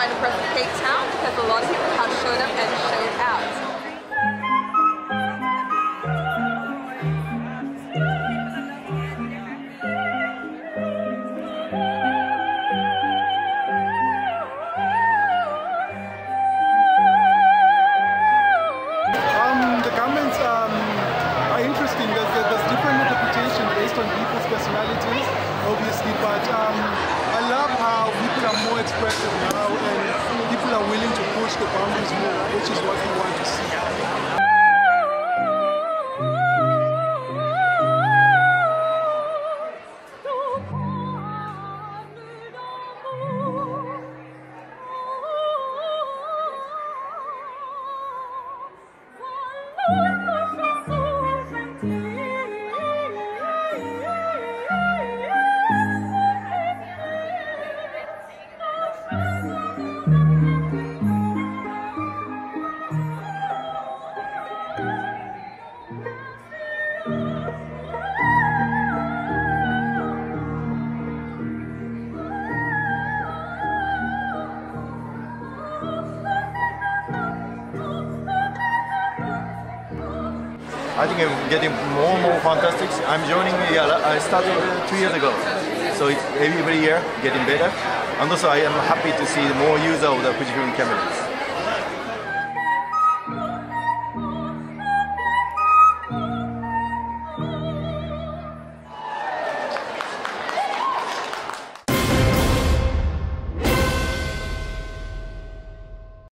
wine across Cape Town because a lot of people have showed up and showed out. Um, um, personalities, obviously, but um, I love how people are more expressive now push the boundaries more, which is what we want to see. Oh, I think I'm getting more and more fantastic. I'm joining, yeah, I started uh, two years ago. So every year getting better. And also I am happy to see more users of the Fujifilm cameras.